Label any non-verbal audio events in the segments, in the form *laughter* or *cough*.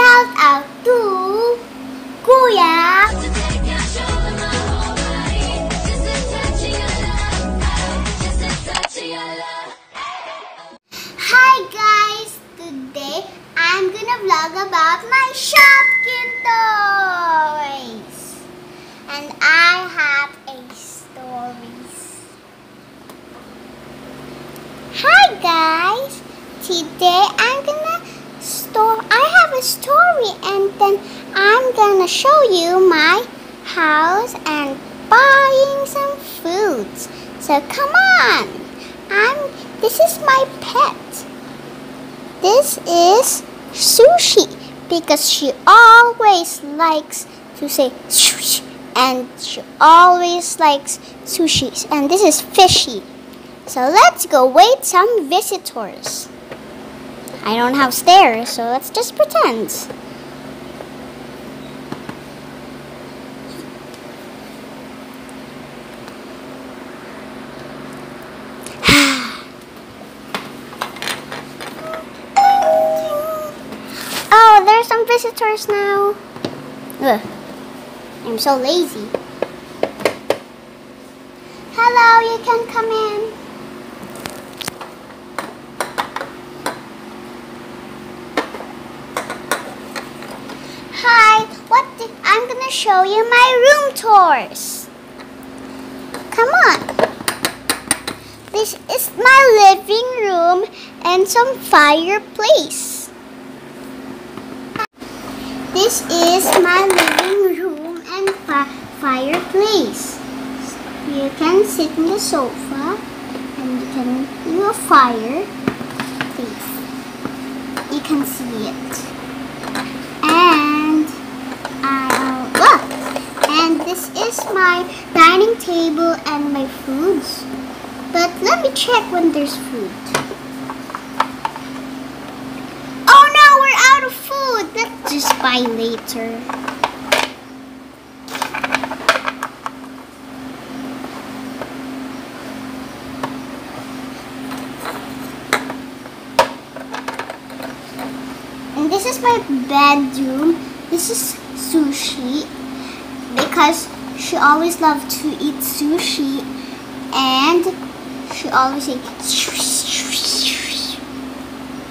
shout out to Kuya Hi guys! Today I'm gonna vlog about my Shopkin toys! And I have a stories. Hi guys! Today I'm gonna story and then I'm gonna show you my house and buying some foods. So come on! I'm this is my pet. This is Sushi because she always likes to say sushi and she always likes sushis and this is Fishy. So let's go wait some visitors. I don't have stairs, so let's just pretend. *sighs* Oh, there's some visitors now. Ugh. I'm so lazy. Hello, you can come in. Hi, what did, Show you my room tours. Come on. This is my living room and some fireplace. This is my living room and fi- fireplace. You can sit in the sofa and you can do a fire. Please. You can see it. And I look. And this is my dining table and my foods. But let me check when there's food. Oh no, we're out of food. Let's just buy later. And this is my bedroom. This is sushi because she always loved to eat sushi and she always say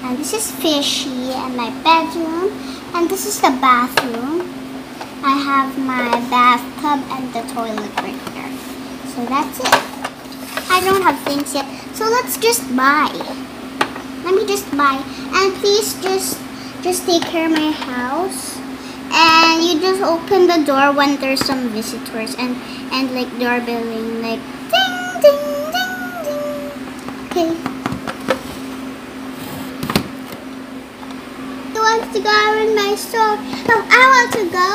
and this is fishy and my bedroom and this is the bathroom. I have my bathtub and the toilet right there so that's it. I don't have things yet. So let's just buy. Let me just buy. And please just just take care of my house and you just open the door when there's some visitors and and like doorbelling like ding ding ding ding. Okay. Who wants to go in my store no oh, I want to go.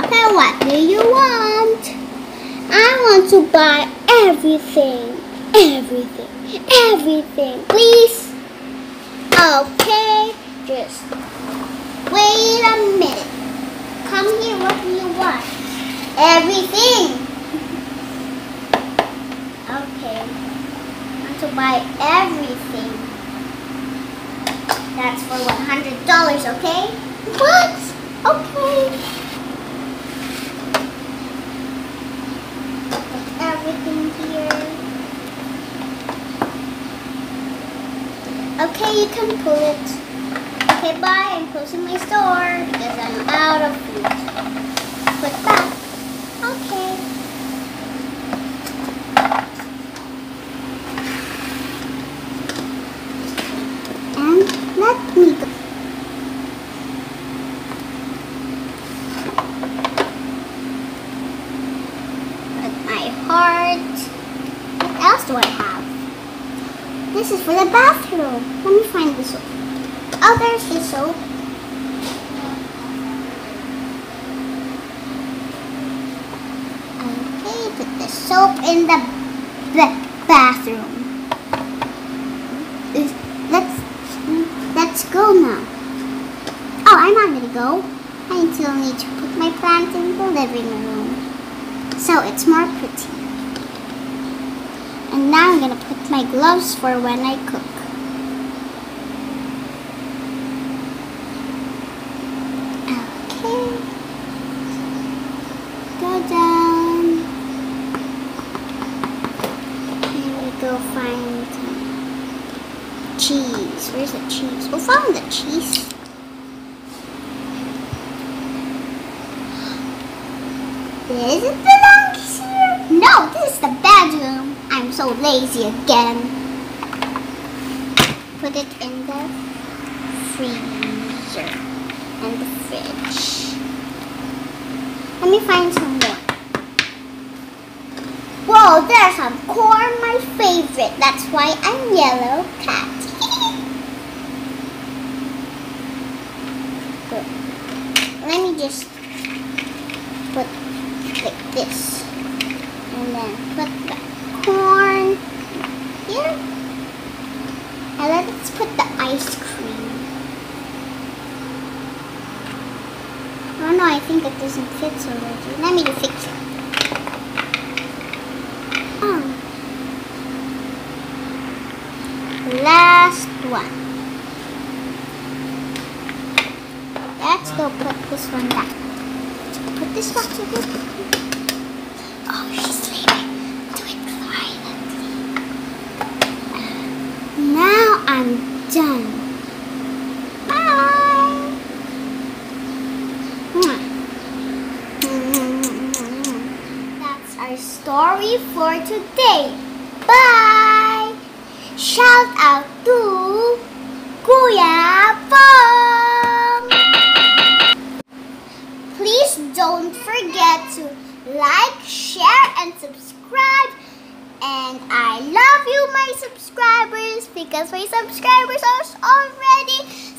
Okay what do you want? I want to buy everything. Everything. Everything please. Okay just wait a minute come here what do you want? Everything. Okay. I want to buy everything. That's for $100 okay? What? Okay. Everything here. Okay, you can pull it. Okay, bye. I'm closing my store because I'm out of food. Put back. Okay. And let me my heart. What else do I have? This is for the bathroom. Let me find this soap. Oh, there's the soap. Okay, put the soap in the ba- bathroom. Let's let's go now. Oh, I'm not gonna go. I still need to put my plant in the living room, so it's more pretty. And now I'm gonna put my gloves for when I cook. Where's the cheese? We found the cheese. Does it belong here? No, this is the bedroom. I'm so lazy again. Put it in the freezer and the fridge. Let me find some more. Whoa, there's some corn, my favorite. That's why I'm yellow cat. Let me just put like this. And then put the corn here. And let's put the ice cream. Oh no, I think it doesn't fit so already. Let me fix it. Oh. Last one. Let's go put this one back. Put this back this. Oh, she's sleeping. Do it quietly. Uh, now I'm done. Bye. That's our story for today. Bye. Shout out to Kuya Pong. Please don't forget to like, share, and subscribe. And I love you, my subscribers, because my subscribers. Are already